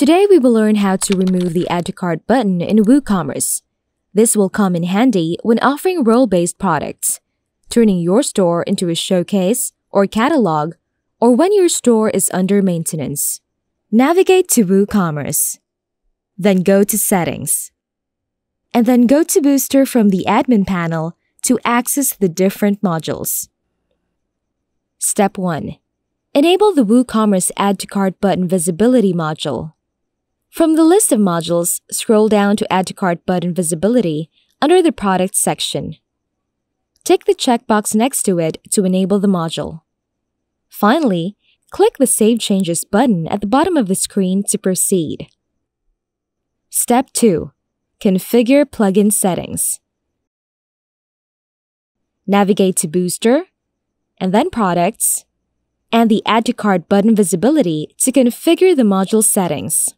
Today we will learn how to remove the Add to Cart button in WooCommerce. This will come in handy when offering role-based products, turning your store into a showcase or catalog, or when your store is under maintenance. Navigate to WooCommerce. Then go to Settings. And then go to Booster from the Admin panel to access the different modules. Step 1. Enable the WooCommerce Add to Cart button visibility module. From the list of modules, scroll down to Add to Cart button visibility under the Products section. Tick the checkbox next to it to enable the module. Finally, click the Save Changes button at the bottom of the screen to proceed. Step 2. Configure plugin settings. Navigate to Booster, and then Products, and the Add to Cart button visibility to configure the module settings.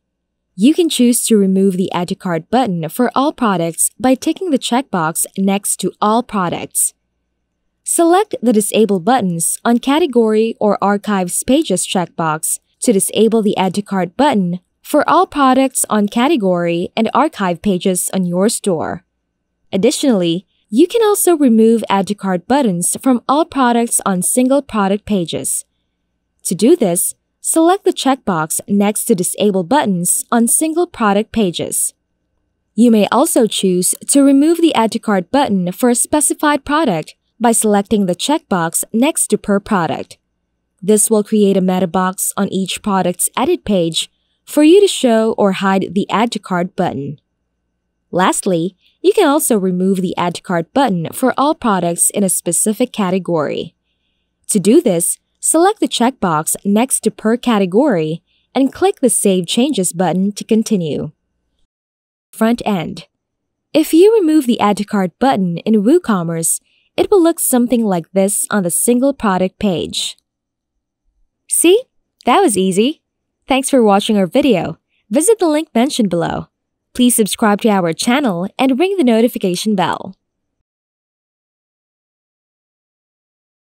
You can choose to remove the Add to Cart button for all products by ticking the checkbox next to All Products. Select the Disable buttons on Category or Archives Pages checkbox to disable the Add to Cart button for all products on Category and Archive pages on your store. Additionally, you can also remove Add to Cart buttons from all products on single product pages. To do this, select the checkbox next to Disable buttons on single product pages. You may also choose to remove the Add to Cart button for a specified product by selecting the checkbox next to Per Product. This will create a meta box on each product's edit page for you to show or hide the Add to Cart button. Lastly, you can also remove the Add to Cart button for all products in a specific category. To do this, select the checkbox next to Per Category and click the Save Changes button to continue. Front End If you remove the Add to Cart button in WooCommerce, it will look something like this on the single product page. See? That was easy. Thanks for watching our video. Visit the link mentioned below. Please subscribe to our channel and ring the notification bell.